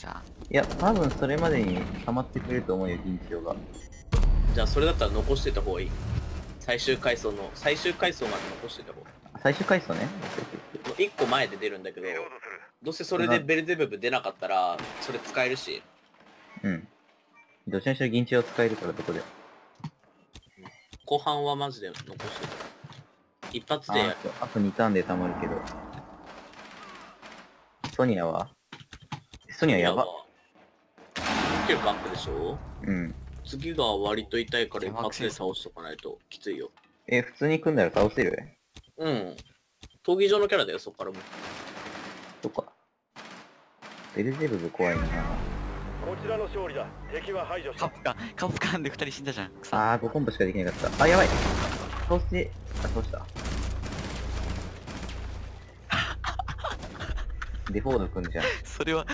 したいや、多分それまでに溜まってくれると思うよ、銀千代が。じゃあそれだったら残してた方がいい最終階層の最終階層まで残してた方が最終回数ね。1個前で出るんだけどどうせそれでベルゼブブ出なかったらそれ使えるしうん。どっちにしろ銀千代使えるから、どこで。後半はマジで残してた一発あであとあと2ターンで溜まるけど。ソニアは？ソニアやば。スキルバックでしょ？うん。次が割と痛いから一発で倒しとかないときついよえ、普通に組んだら倒せる？うん闘技場のキャラだよそっからもそっか。ベルゼブブ怖いな。こちらの勝利だ敵は排除したカプカンカプカンで2人死んだじゃん草あー、5コンボしかできなかった。あ、やばい。倒して、あ、倒した。デフォードくんじゃん。それは